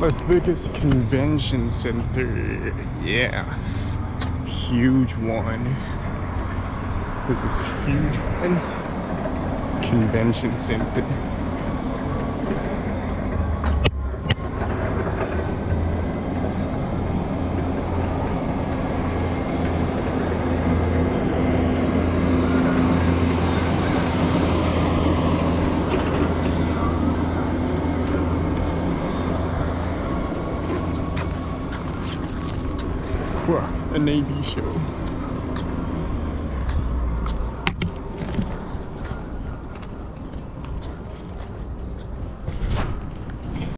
Las Vegas Convention Center. Yes. Huge one. This is huge one. Convention Center. A Navy show.